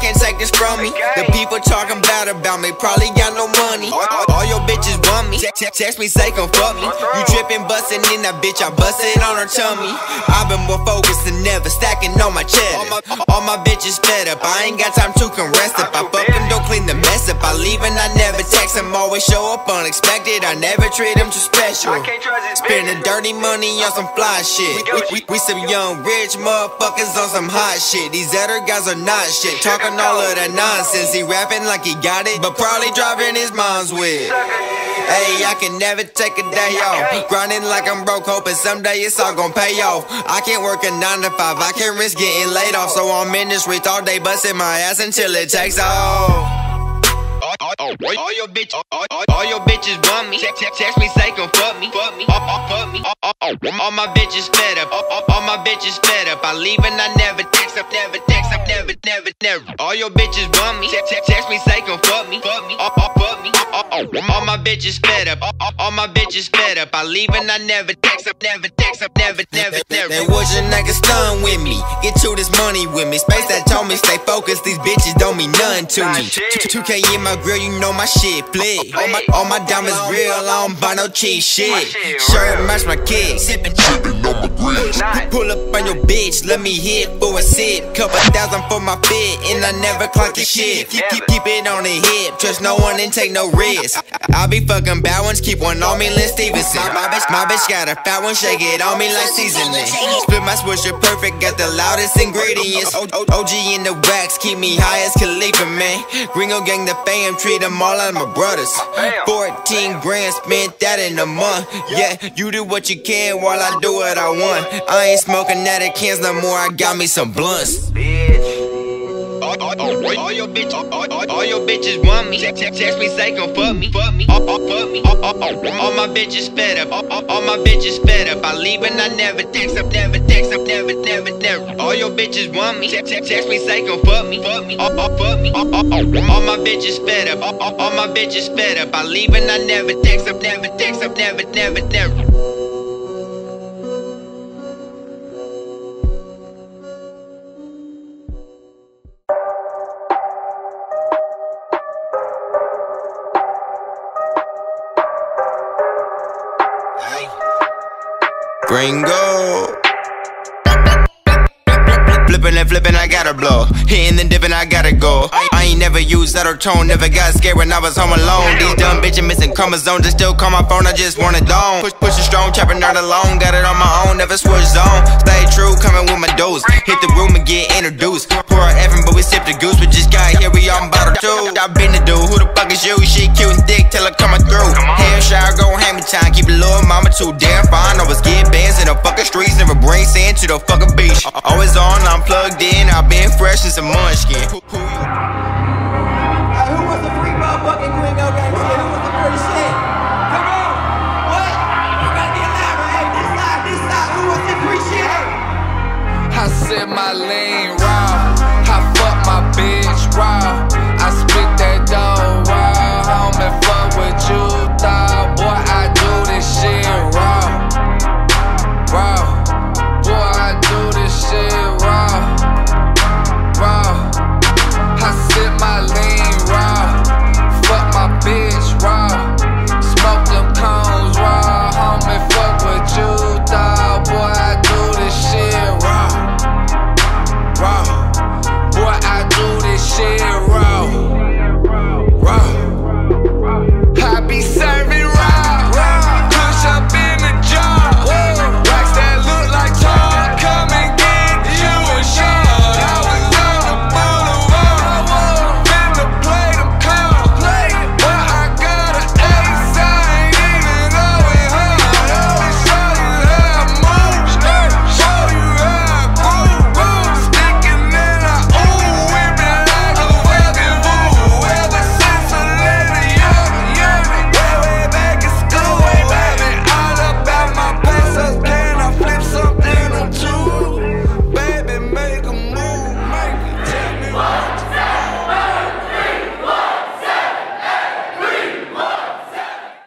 can't take this from me. The people talking bad about me probably got no money. All, all your bitches run me. Te- text me, say come fuck me. You tripping, bustin' in that bitch, I bustin' on her tummy. I've been more focused than ever, stacking on my cheddar. All my, bitches fed up, I ain't got time to come rest up. I fuck them, don't clean the mess up. I leave and I never text them, always show up unexpected. I never treat them too special. Spending dirty money on some fly shit. We, we, we some young rich motherfuckers on some hot shit. These other guys are not shit, talking all of that nonsense. He rapping like he got it, but probably driving his mom's whip. Hey, I can never take a day off. Grinding like I'm broke, hoping someday it's all gonna pay off. I can't work a nine to five, I can't risk getting laid off. So I'm in the streets all day, busting my ass until it takes off. All, your bitch, all, your bitches want me. Text, me, say come fuck me, fuck me, fuck me. All, my bitches fed up, all, my bitches fed up. I leave and I never text up, never text up, never, never, never. All your bitches want me. Text, me, say come fuck me, fuck me. All, my bitches fed up, all, all, my bitches fed up. I leave and I never text up, never text up, never, never, never. They wish a nigga stun with me. Get to this money with me. Spacedad told me stay focused. These bitches don't mean nothing to me. 2K in my grill, you know my shit flick. All my, all my diamonds real, I don't buy no cheap shit. Shirt match my kick. Sippin', sippin' my grill. Pull up on your bitch, let me hit for a sip. Couple thousand for my fit, and I never clock the shit. Keep, keep, keep it on the hip, trust no one and take no risk. I be fucking bad ones, keep one on me, Lynn Stevenson. My, my bitch, my bitch got a fat one, shake it on me like seasoning. Split my swisher perfect, got the loudest ingredients. O- O- OG in the wax, keep me high as Khalifa, man. Gringo gang the fam, treat them all like my brothers. 14 grand, spent that in a month. Yeah, you do what you can while I do what I want. I ain't smoking out of cans no more, I got me some blunts. Bitch, all, your bitches want me. Text, me, say come fuck me, fuck me, all, my bitches fed up, all, my bitches fed up. I leave and I never text up, never text up, never, never, never. All your bitches want me. Text, me, say come fuck me, fuck me, all, my bitches fed up, all my bitches fed up. I leave and I never text up, never text up, never, never, never. Gringo. Flippin' and flippin', I gotta blow. Hitting and dippin', I gotta go. I ain't never used that or tone, never got scared when I was home alone. These dumb bitches missing chromosomes, they still call my phone, I just want it down. Push, push it strong, chopping not alone, got it on my own, never switch zone. Stay true, coming with my dose. Hit the room and get introduced. Pour a Evan, but we sip the goose, we just got here, we on bottle two. I been the dude, who the fuck is you? She cute and thick, tell her coming through. Hair shower, go I'm keep a little mama too damn fine. I was getting bands in the fucking streets, never bring sand to the fucking beach. Always on, I'm plugged in, I've been fresh as a munchkin. Who, you? Who was the freak motherfucking queen of gang? Who was the first shit? Come on! What? Gotta this this. Who was the? I said my lane, raw. I fuck my bitch, raw.